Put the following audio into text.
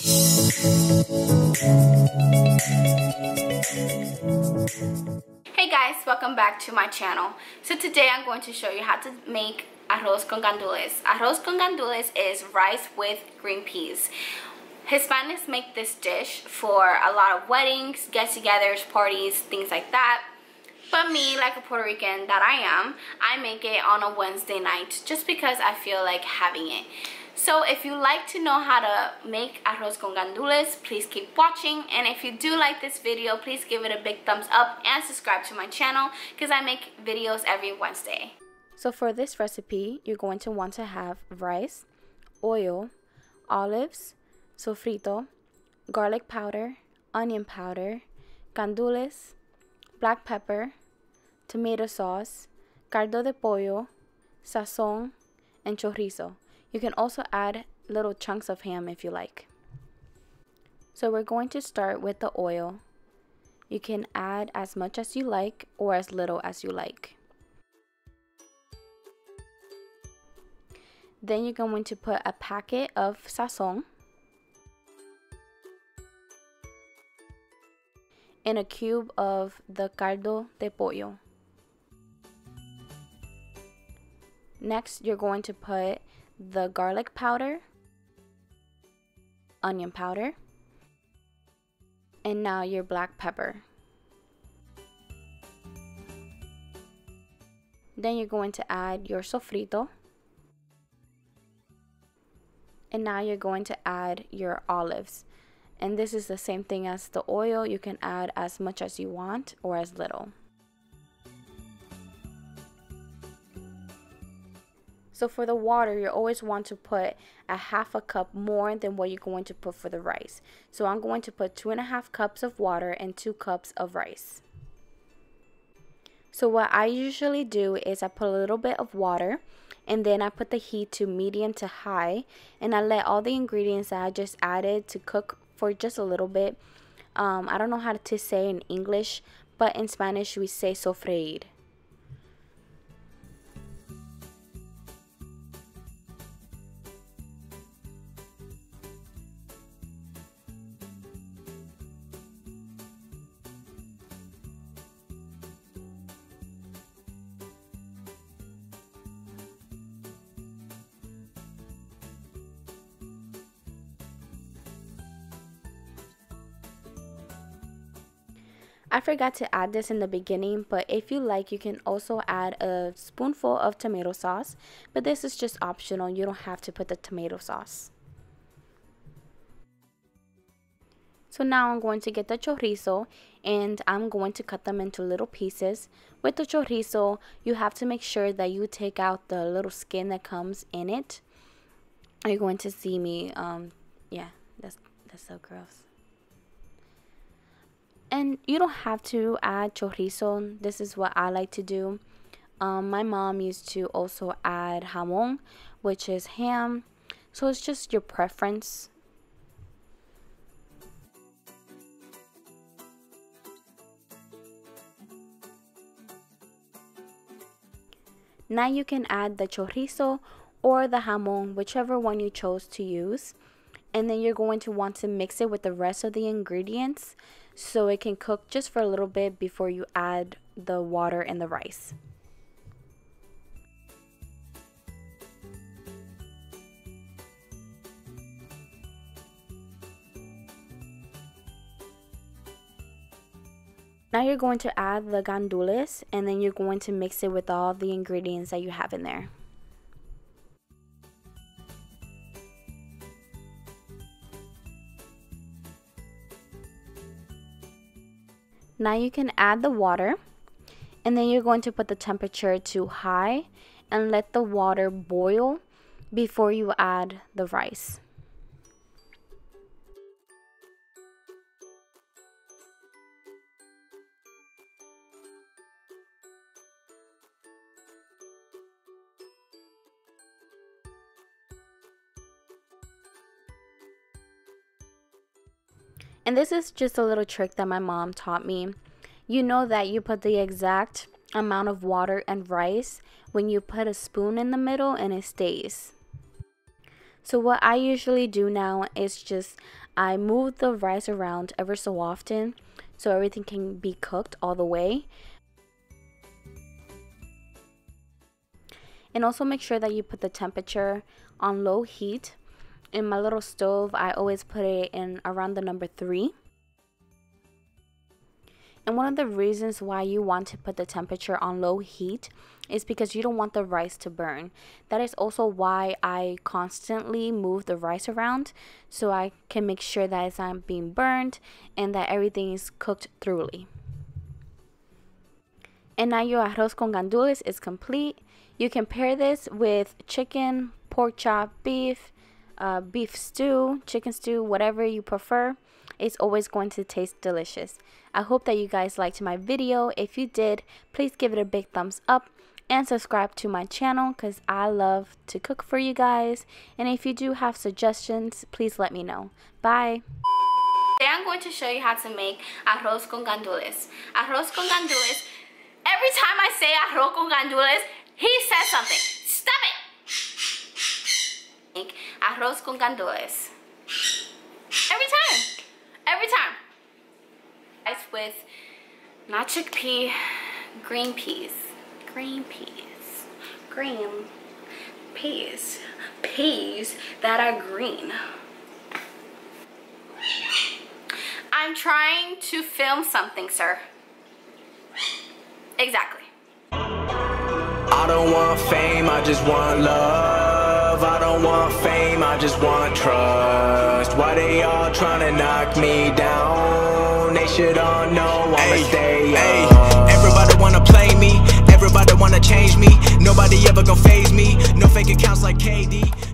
Hey guys, welcome back to my channel. So today I'm going to show you how to make arroz con gandules. Arroz con gandules is rice with green peas. Hispanics make this dish for a lot of weddings, get-togethers, parties, things like that. But me, like a Puerto Rican that I am, I make it on a Wednesday night just because I feel like having it. So if you like to know how to make arroz con gandules, please keep watching. And if you do like this video, please give it a big thumbs up and subscribe to my channel because I make videos every Wednesday. So for this recipe, you're going to want to have rice, oil, olives, sofrito, garlic powder, onion powder, gandules, black pepper, tomato sauce, caldo de pollo, sazon, and chorizo. You can also add little chunks of ham if you like. So we're going to start with the oil. You can add as much as you like or as little as you like. Then you're going to put a packet of sazon and a cube of the caldo de pollo. Next, you're going to put the garlic powder, onion powder, and now your black pepper. Then you're going to add your sofrito. And now you're going to add your olives and this is the same thing as the oil you can add as much as you want or as little So for the water, you always want to put a half a cup more than what you're going to put for the rice. So I'm going to put two and a half cups of water and two cups of rice. So what I usually do is I put a little bit of water and then I put the heat to medium to high and I let all the ingredients that I just added to cook for just a little bit. Um, I don't know how to say in English, but in Spanish we say sofreír. I forgot to add this in the beginning, but if you like, you can also add a spoonful of tomato sauce. But this is just optional. You don't have to put the tomato sauce. So now I'm going to get the chorizo and I'm going to cut them into little pieces. With the chorizo, you have to make sure that you take out the little skin that comes in it. Are You're going to see me, um, yeah, that's, that's so gross. And you don't have to add chorizo. This is what I like to do. Um, my mom used to also add jamon, which is ham. So it's just your preference. Now you can add the chorizo or the jamon, whichever one you chose to use. And then you're going to want to mix it with the rest of the ingredients so it can cook just for a little bit before you add the water and the rice. Now you're going to add the gandules and then you're going to mix it with all the ingredients that you have in there. Now you can add the water and then you're going to put the temperature to high and let the water boil before you add the rice. And this is just a little trick that my mom taught me. You know that you put the exact amount of water and rice when you put a spoon in the middle and it stays. So what I usually do now is just I move the rice around ever so often so everything can be cooked all the way. And also make sure that you put the temperature on low heat. In my little stove, I always put it in around the number 3. And one of the reasons why you want to put the temperature on low heat is because you don't want the rice to burn. That is also why I constantly move the rice around so I can make sure that it's not being burned and that everything is cooked thoroughly. And now your arroz con gandules is complete. You can pair this with chicken, pork chop, beef, uh, beef stew, chicken stew, whatever you prefer it's always going to taste delicious. I hope that you guys liked my video. If you did, please give it a big thumbs up and subscribe to my channel because I love to cook for you guys. And if you do have suggestions, please let me know. Bye. Today I'm going to show you how to make arroz con gandules. Arroz con gandules. Every time I say arroz con gandules, he says something. Make arroz con gandules. Every time. Every time. Rice with not chickpea, green peas. Green peas. Green peas. Peas that are green. I'm trying to film something, sir. Exactly. I don't want fame, I just want love. I don't want fame, I just want trust. Why they all trying to knock me down? They should all know I'ma ay, stay ay. up. Everybody wanna play me, everybody wanna change me. Nobody ever gonna faze me. No fake accounts like KD.